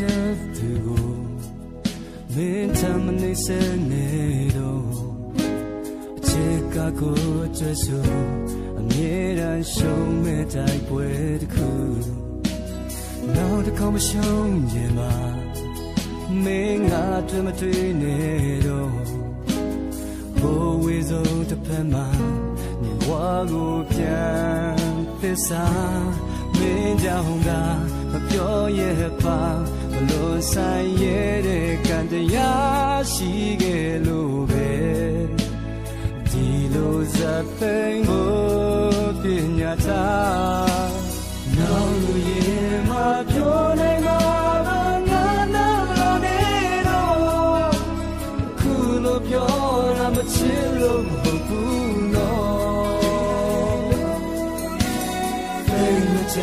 တဲ့သူကိုမင်းထမနေစနေတော့အချစ်ကကိုကြွဆိုအမြဲတမ်းရှုံးမဲ့တိုက်ပွဲတစ်ခုနောက်တစ်ခါမရှုံးရင်မှာမင်းငါတွေ့မတွေ့နေတော့ဘိုးဝေဆုံးတစ်ဖက်မှာနေဝါကိုပြန်သစ္စာမင်းကြောင့်ကမပြောရပါ မလို့ဆိုင်ရတဲ့ကံတရားရှိခဲ့လို့ပဲဒီလိုဇက်သိမ်းဖို့ပညာထားနောက်လူရင်မပြောနိုင်ပါငါနာလို့နေတော့ခုလိုပြောတာမချစ်လို့မဟုတ်ဘူးနော်သိမကြ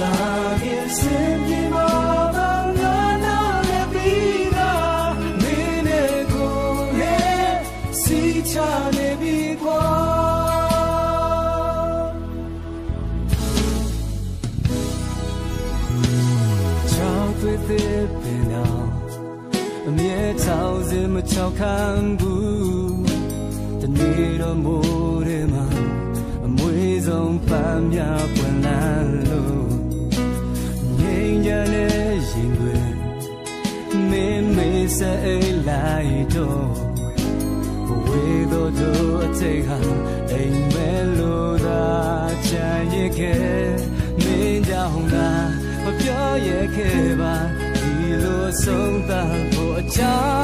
ခင်စင် ချောက်ခံဘူးတနေ့တော့မိုးထဲမှာအမွေဆုံးပန်းမြပွင့်လာလို့ငိမ့်ကြတဲ့ရင်တွေမင်းမေးစအိတ်လိုက်တော့ဝေသောတို့အထိတ်ဟာအိမ်မဲလို့သာချမ်းရခဲ့မင်းကြောင့်သာမပြောရခဲ့ပါဒီလိုဆုံးသတ်ဖို့အကြောင်း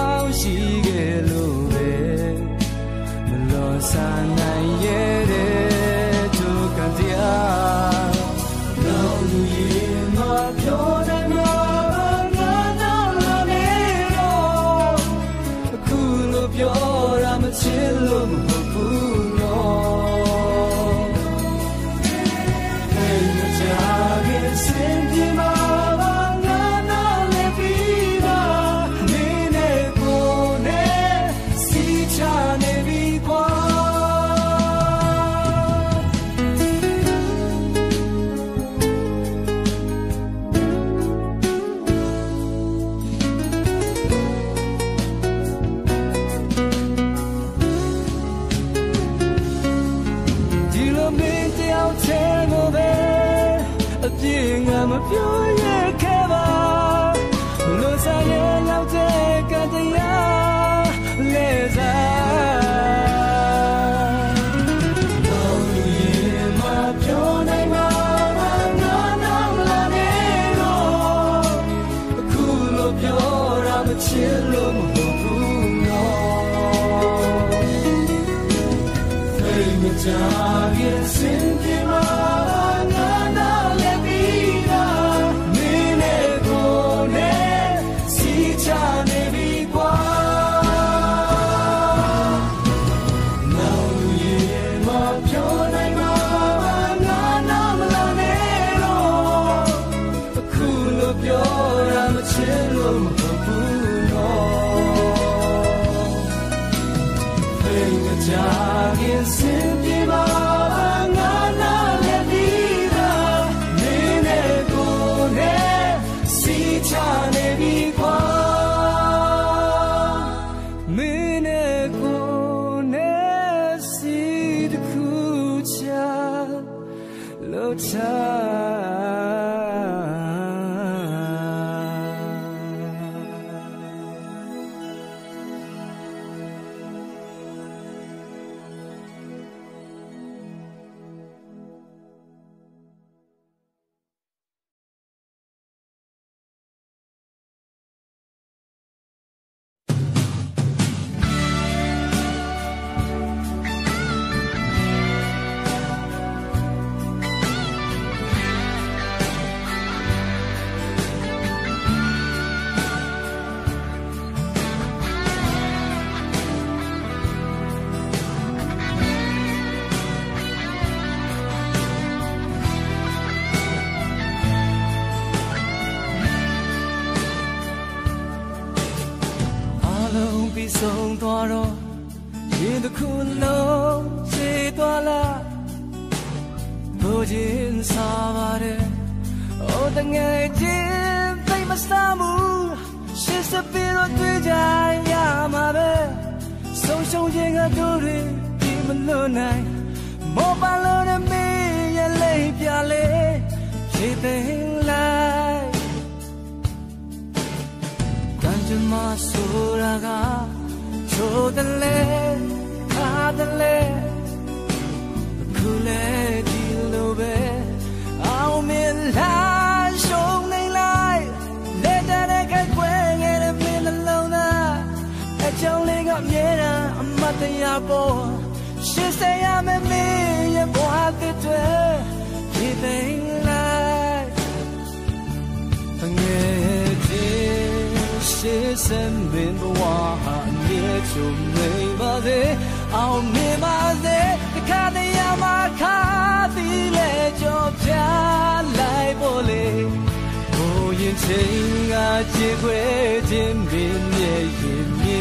ရှစ်ဆက်မင်းဘဝဟာမြေချုံနေပါစေအောင်မြင်ပါစေတခါတည်းရမှာခါသီးလေကြောပြလိုက်ဖို့လေဘိုးရင်ချင်းကကြည်ခွဲခြင်းပင်မြေရင်မြ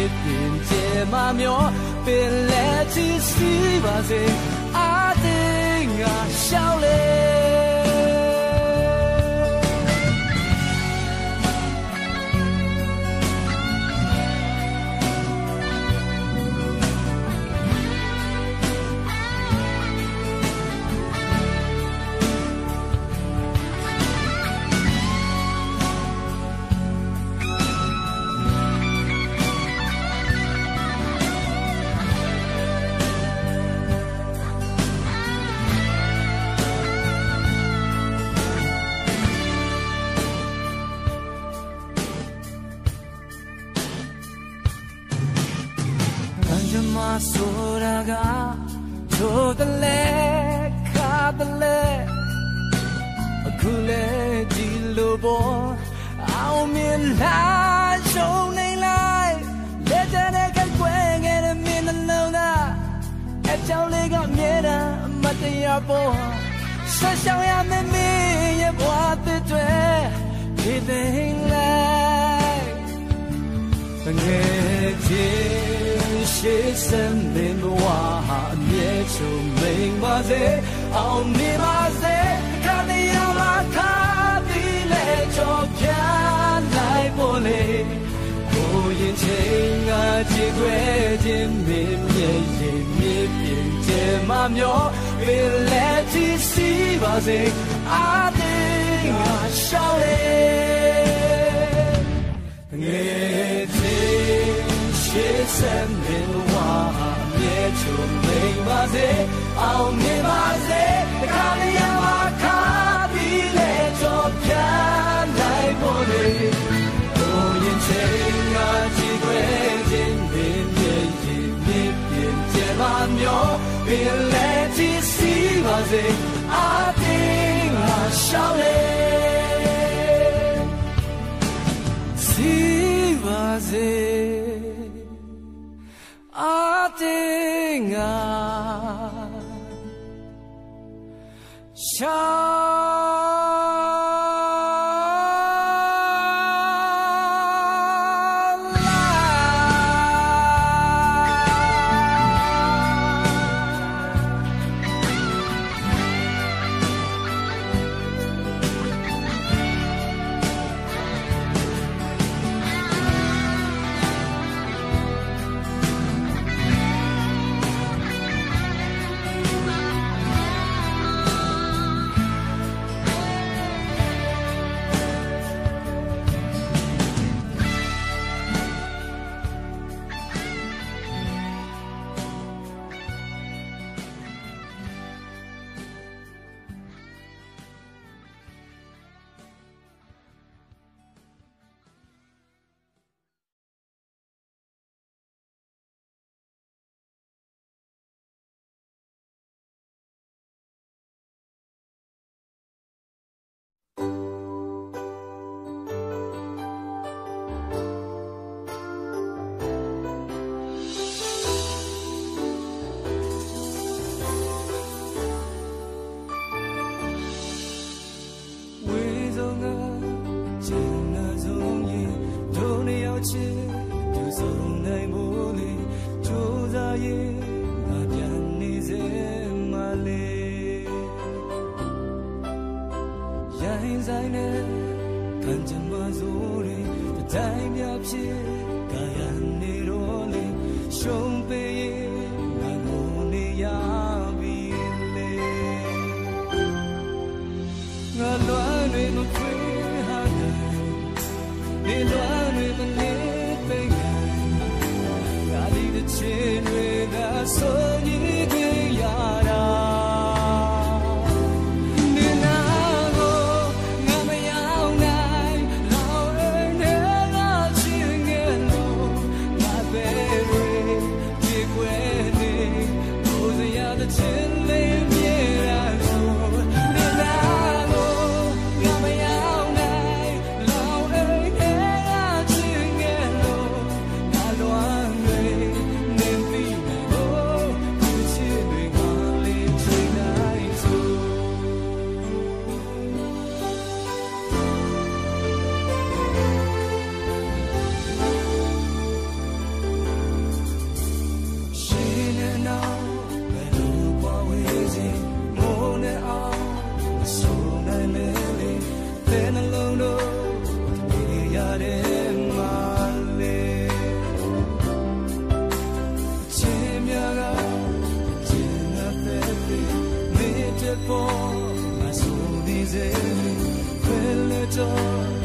စ်ပင်ကျဲမမျောပင်လက်ချီစီပါစေအာတင်ကရှောက်လေဆိုတာကချိုးတယ်လေခါတယ်လေအခုလေဒီလိုပေါ်အောင်မြင်လားရှုံးနေလိုက်လက်တဲ့ကကွယ်ငယ်တဲ့မင်းနှလုံးသားအကြောင်းလေးကမြဲတမ်းအမတရားပေါ်ဆက်ရှောင်ရမယ်မင်းရဲ့ဘဝတစ်တွေဒီသိမ်းလို က်ငယ်ချင်းရှေးစံမင်းဘဝဟာအမြဲချုံမိန်ပါစေအောင်နေပါစေခါနေရမှာခါပြီးလေချောပြလိုက်ပေါ်လေကိုရင်ချင်းကကြည်ခွဲခြင်းမင်းမြေရင်မြေ ပြင်ကျဲမမျောပင်လက်ချီစီပါစေအာတင်ကရှောက်လေငယ်ချင်းရှေးစံမင်းဝါမြေချုံမိန်ပါစေအောင်မြင်ပါစေတခါလျာမှာခါပြီးလေကြောပြနိုင်ဖို့လေကိုရင်ချင်းကကြည်ခွဲခြင်းပင်မြေရင်မြစ်ပြင်ကျဲပါမျောပင်လက်ချီစီပါစေအာတင်ငါရှောက်လေစီပါစေ အာတ door.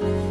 Bye.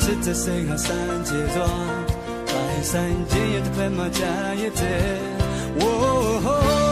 只在剩下三节座，白山金叶的白马加叶子，哦。哦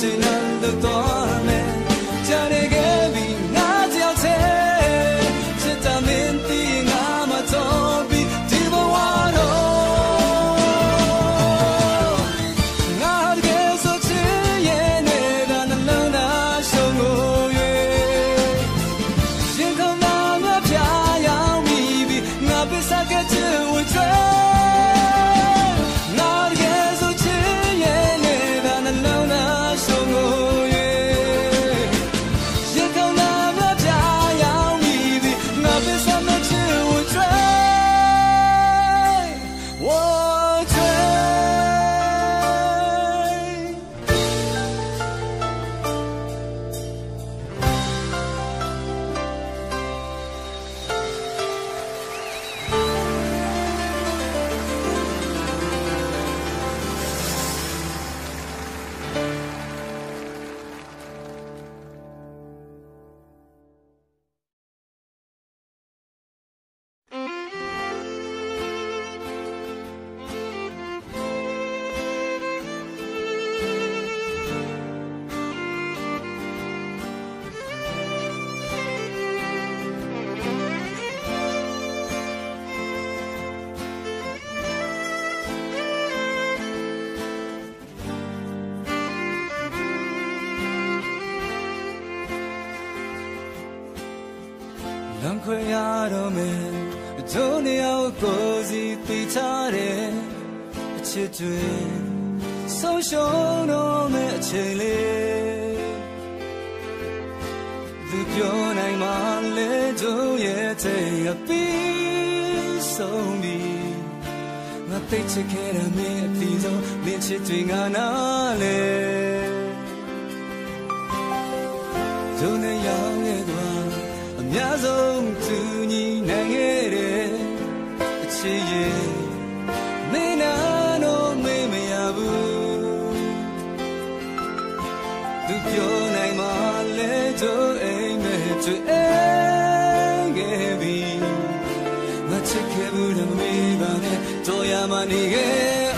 dancing ခွင့်ရတော့မယ်အထုံးနေအောင်ကိုစီသိချတဲ့အချစ်တွေဆုံးရှုံးတော့မယ်အချိန်လေးသူပြောနိုင်မှလဲတို့ရဲ့ချိန်အပြီးဆုံးပြီငါသိချခဲ့ရမယ့်အပြီးဆုံးမင်းချစ်တွေငါနာလဲ သူပြောနိုင်မှလဲတို့အိမ်မဲ့တွေ့ခဲ့ပြီငါချစ်ခဲ့ဘူးတဲ့မေးပါနဲ့တော်ရမှနေခဲ့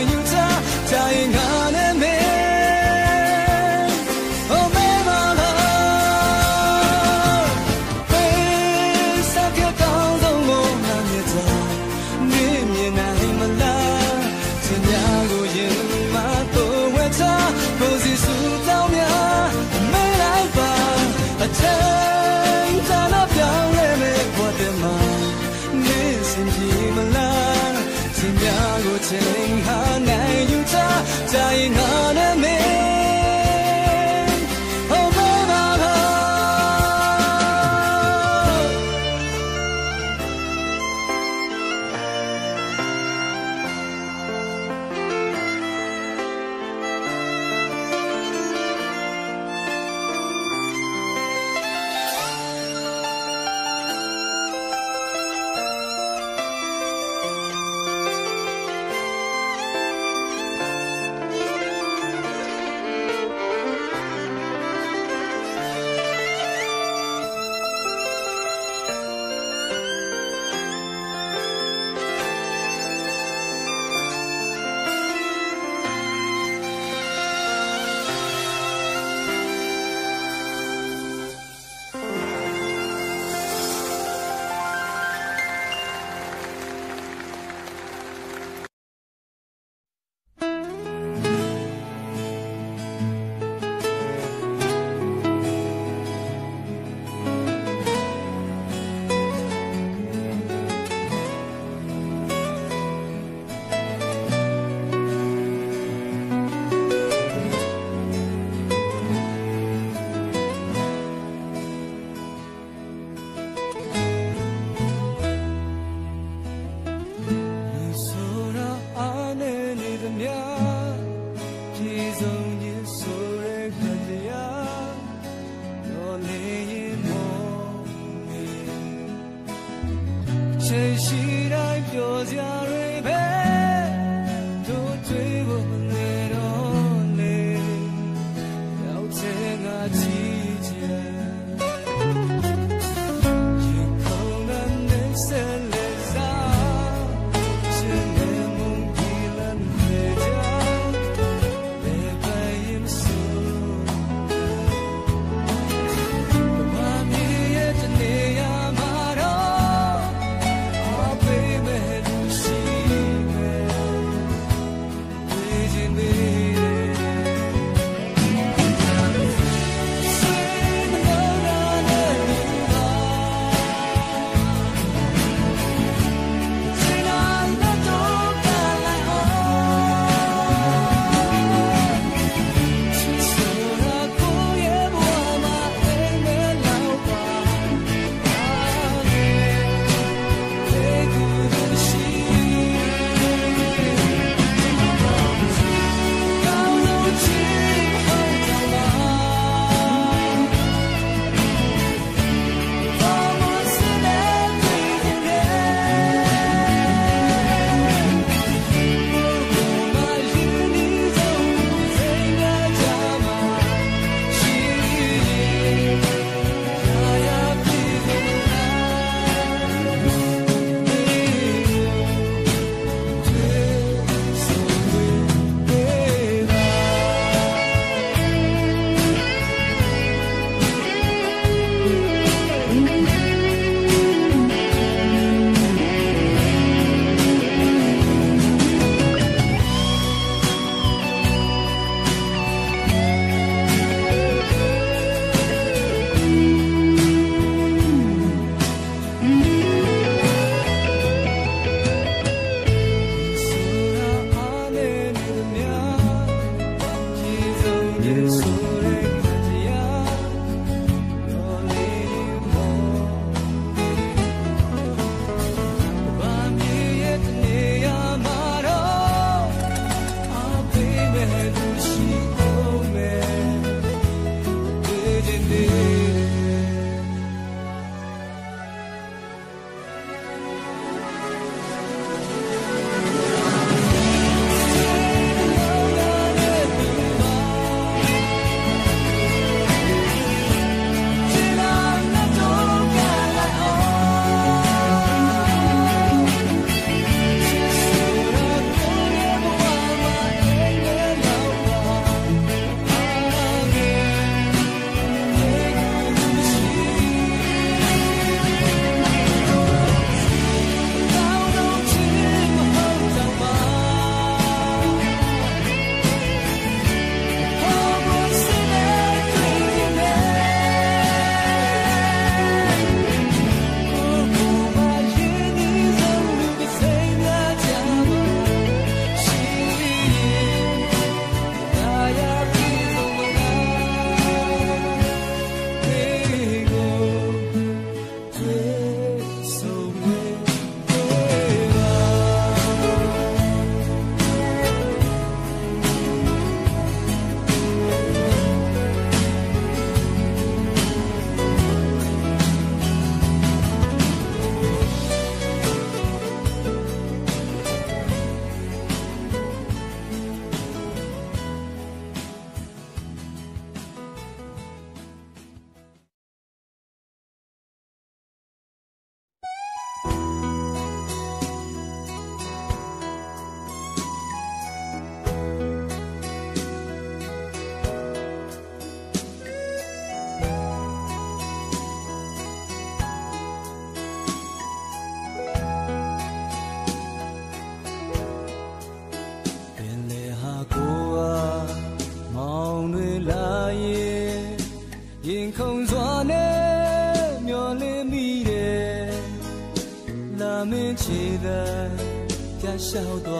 ပြ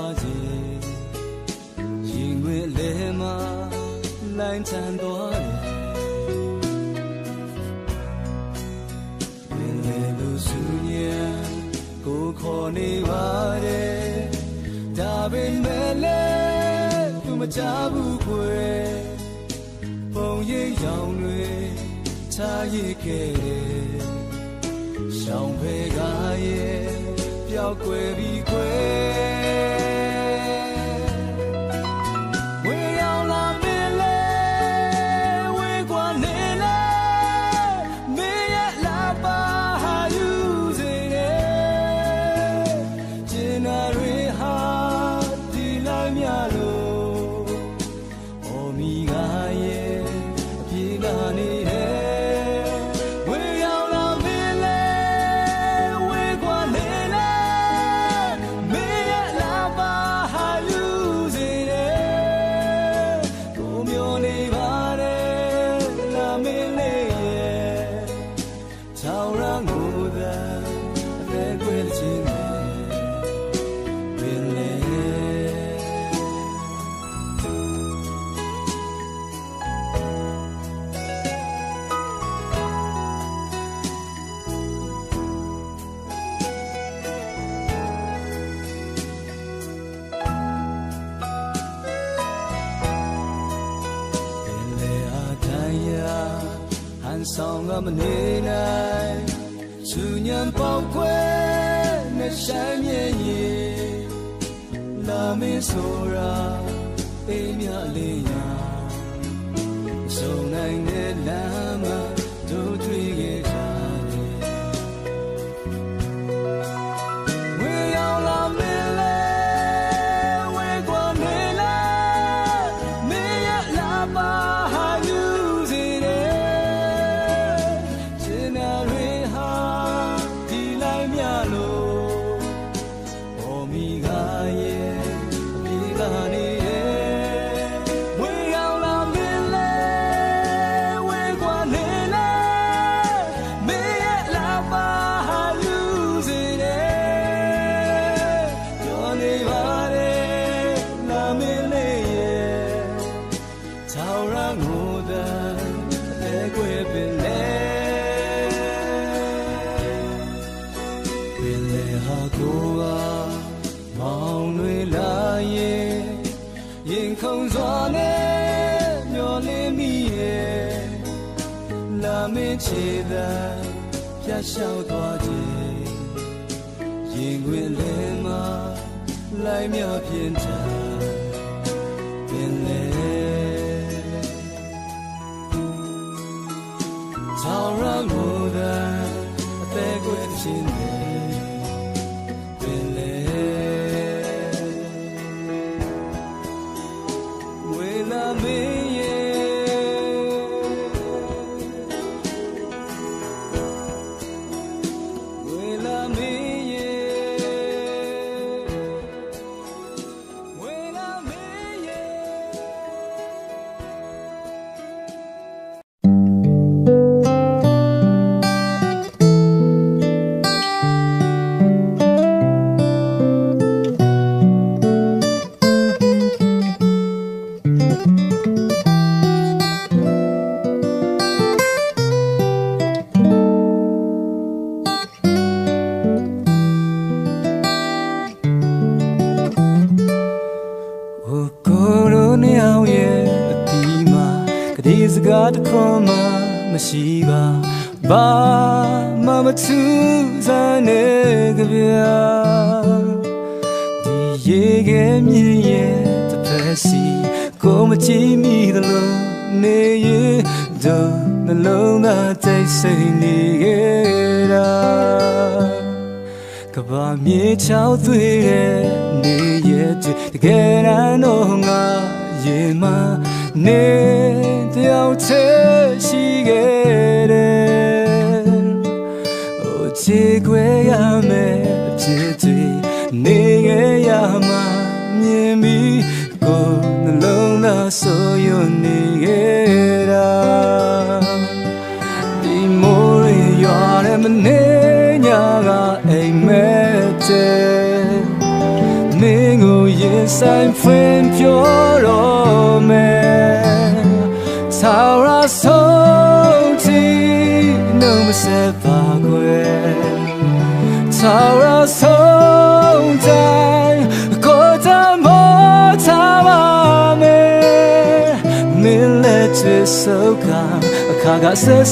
နေနိုင်သူညံပေါက်ခွဲနဲ့ဆိုင်မြဲရင်လာမင်းဆိုရာအိမ်မြလေး ခြေသာပြတ်လျှောက်သွားခြင်းရင်ခွင်လဲမှာလိုက်မြော့ပြင်းတာပင်လေဆောင်းရမို့သာအသေး ကွယ်ခြင်းထူးဆန်းနေကြဗျာဒီရေခဲမြည်ရဲ့တစ်ဖက်စီကိုမချီမိသလိုနေရတော့နှလုံးသားတိတ်ဆိတ်နေခဲ့တာကဘာမြေချောက်သွေးတဲ့နေရဲ့တကယ်တော့ငါရေမ နေတယောက်ချေရှိခဲ့တယ်ခြေခွဲရမယ်အဖြစ်တွေနေခဲ့ရမှာမြင်ပြီးကိုယ်နှလုံးသားဆိုရနေခဲ့တာဒီမိုးရွာတဲ့မနေညာကအိမ်မဲတဲ့မင်းကိုရင်ဆိုင်ဖွင့်ပြောတော့မယ် သာရဆုံးတီနှုတ်မဆက်ပါကွယ်သာရဆုံးတိုင်းကိုယ်တမောထားပါမယ်မင်းလက်ချစ်စောကအခါကဆက်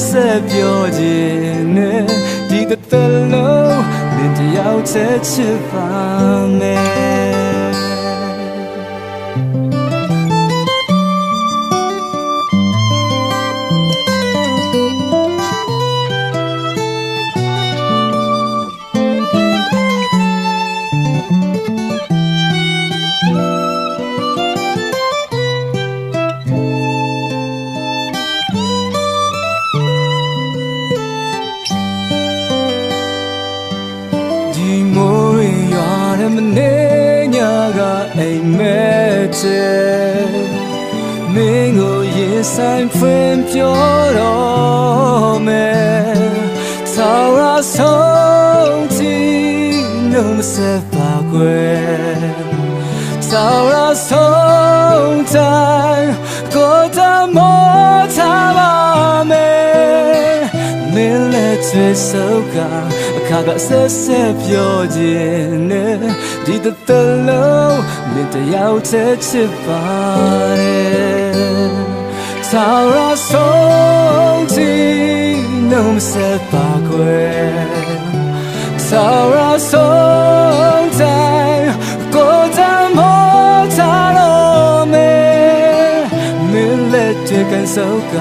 မဲ့တဲ့မင်းကိုရင်ဆိုင်ဖွင့်ပြောတော့မယ်သာရဆုံးတီနှုတ်မဆက်ပါကွယ်သာရဆုံးတိုင်းကိုယ်တမောထားပါမယ်မင်းလက်ချေစောကအခါကဆက်ဆက်ပြောခြင်းနဲ့ဒီတတလုံး မင်းတယောက်တည်းချစ်ပါတယ်သာရဆုံးတီနှုံးဆက်ပါကွယ်သာရဆုံးတိုင်းကိုယ်တမောထားလို့မေမင်းလက်တကန်စောက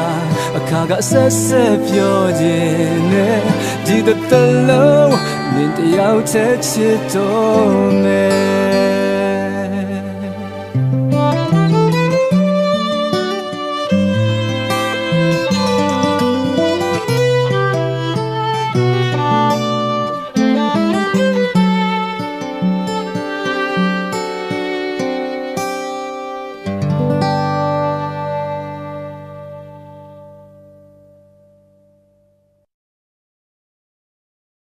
အခါကဆက်ဆက်ပြောခြင်းနဲ့ဒီတတလုံးမင်းတယောက်တည်းချစ်တော်မယ်